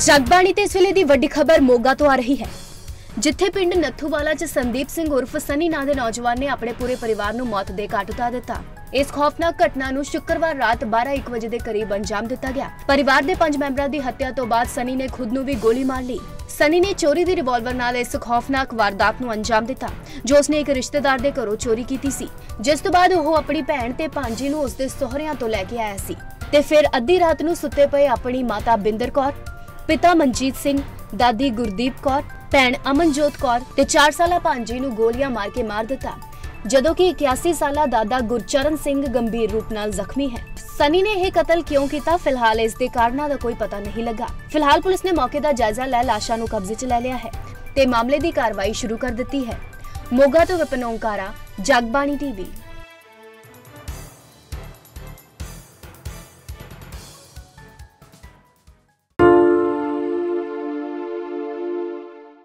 ਜਗਬਾਣੀ ਤੇ ਇਸ ਵੇਲੇ ਦੀ ਵੱਡੀ ਖਬਰ ਮੋਗਾ ਤੋਂ ਆ ਰਹੀ ਹੈ। ਜਿੱਥੇ ਪਿੰਡ ਨੱਥੂਵਾਲਾ 'ਚ ਸੰਦੀਪ ਸਿੰਘ ਉਰਫ ਸਨੀ ਨਾਂ ਦੇ ਨੌਜਵਾਨ ਨੇ ਆਪਣੇ ਪੂਰੇ ਪਰਿਵਾਰ ਨੂੰ ਮੌਤ ਦੇ ਘਾਟ ਉਤਾਰ ਦਿੱਤਾ। ਇਸ ਖੌਫਨਾਕ ਘਟਨਾ ਨੂੰ ਸ਼ੁੱਕਰਵਾਰ ਰਾਤ 12:00 ਵਜੇ ਦੇ ਕਰੀਬ ਅੰਜਾਮ ਦਿੱਤਾ ਗਿਆ। ਪਰਿਵਾਰ ਦੇ ਪੰਜ ਮੈਂਬਰਾਂ ਦੀ ਹੱਤਿਆ ਤੋਂ ਬਾਅਦ ਸਨੀ ਨੇ ਖੁਦ ਨੂੰ ਵੀ ਗੋਲੀ ਮਾਰ ਲਈ। ਸਨੀ ਨੇ ਚੋਰੀ ਦੀ ਰਿਵਾਲਵਰ ਨਾਲ ਇਸ ਖੌਫਨਾਕ ਵਾਰਦਾਤ ਨੂੰ ਅੰਜਾਮ ਦਿੱਤਾ, ਜੋ ਉਸਨੇ ਇੱਕ ਰਿਸ਼ਤੇਦਾਰ ਦੇ ਘਰੋਂ ਚੋਰੀ ਕੀਤੀ ਸੀ। ਜਿਸ ਤੋਂ ਬਾਅਦ ਉਹ ਆਪਣੀ ਭੈਣ ਤੇ ਭਾਂਜੀ ਨੂੰ ਉਸਦੇ ਸਹੁਰਿਆਂ ਤੋਂ ਲੈ ਕੇ ਆਇਆ ਸੀ ਤੇ ਫਿਰ ਅੱਧੀ ਰਾਤ ਨੂੰ ਸੁੱਤੇ ਪਏ ਆਪਣੀ ਮਾਤਾ ਬਿੰਦਰ ਕੌਰ ਪਿਤਾ ਮਨਜੀਤ ਸਿੰਘ, ਦਾਦੀ ਗੁਰਦੀਪ ਕੌਰ, ਭੈਣ ਅਮਨਜੋਤ ਕੌਰ ਤੇ 4 ਸਾਲਾ ਭਾਂਜੀ ਨੂੰ ਗੋਲੀਆਂ ਮਾਰ ਕੇ ਮਾਰ ਦਿੱਤਾ। ਜਦੋਂ ਕਿ 81 ਸਾਲਾ ਦਾਦਾ ਗੁਰਚਰਨ ਸਿੰਘ ਗੰਭੀਰ ਰੂਪ ਨਾਲ ਜ਼ਖਮੀ ਹੈ। ਸਨੀ ਨੇ ਇਹ ਕਤਲ ਕਿਉਂ ਕੀਤਾ? ਫਿਲਹਾਲ ਇਸ ਦੇ ਕਾਰਨਾਂ ਦਾ ਕੋਈ ਪਤਾ ਨਹੀਂ ਲੱਗਾ। ਫਿਲਹਾਲ ਪੁਲਿਸ ਨੇ ਮੌਕੇ ਦਾ ਜਾਇਜ਼ਾ ਲੈ ਲਾਸ਼ਾਂ ਨੂੰ ਕਬਜ਼ੇ 'ਚ ਲੈ ਲਿਆ ਹੈ ਤੇ ਮਾਮਲੇ ਦੀ ਕਾਰਵਾਈ ਸ਼ੁਰੂ ਕਰ ਦਿੱਤੀ ਹੈ। ਮੋਗਾ ਤੋਂ ਵਿਪਨ ਓਂਕਾਰਾ, ਜਗਬਾਣੀ ਟੀਵੀ।